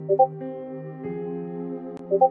오버 오버